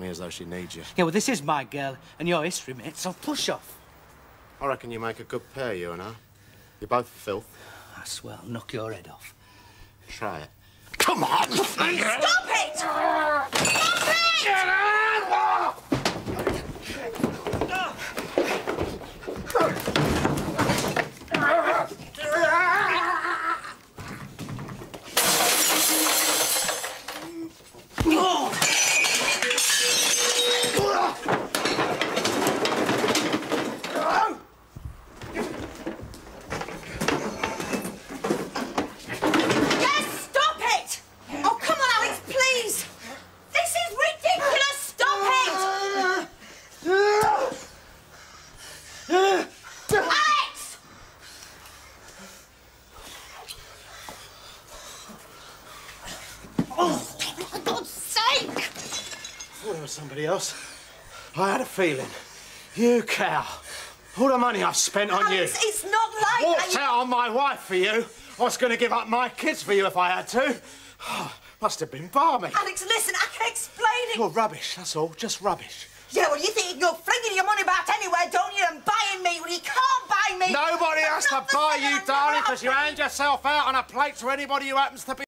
me as though she needs you. Yeah, well, this is my girl and your history, mate, so push off. I reckon you make a good pair, you and her. You're both filth. I swear I'll knock your head off. Try it. Come on! Stop it! Stop it! Yes, stop it! Oh, come on, Alex, please! This is ridiculous! Stop it! Alex! Oh, for God's sake! Thought it was somebody else. I had a feeling. You cow. All the money I've spent on you. it's not like Walked I... out on my wife for you. I was going to give up my kids for you if I had to. Must have been balmy. Alex, listen, I can explain it. You're rubbish, that's all. Just rubbish. Yeah, well, you think you're flinging your money about anywhere, don't you, and buying me? Well, you can't buy me. Nobody has to buy you, darling, because you hand yourself out on a plate to anybody who happens to be